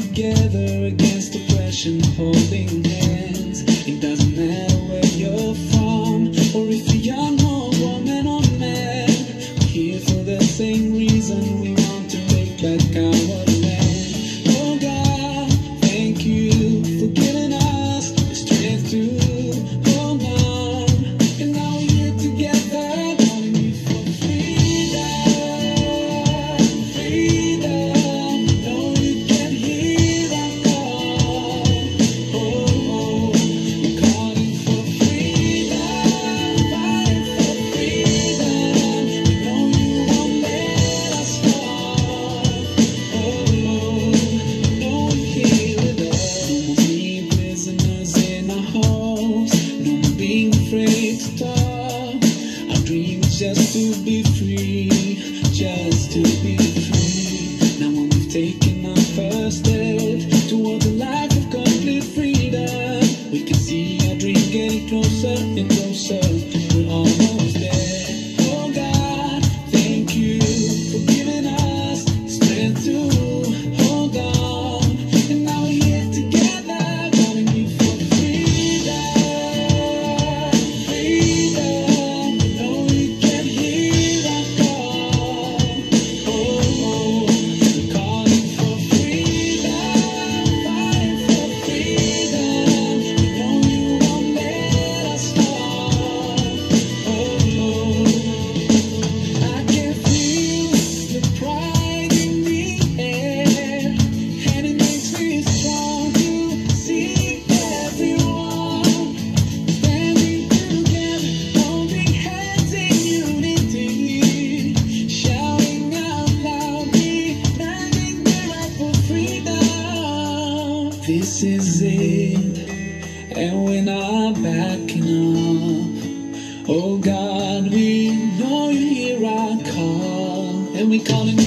together against oppression, holding hands. It doesn't matter where you're from, or if you're young old woman or man. We're here for the same reason. just to be free, just to be free. Now when we've taken. this is it, and we're not backing up. Oh God, we know you hear our call, and we calling.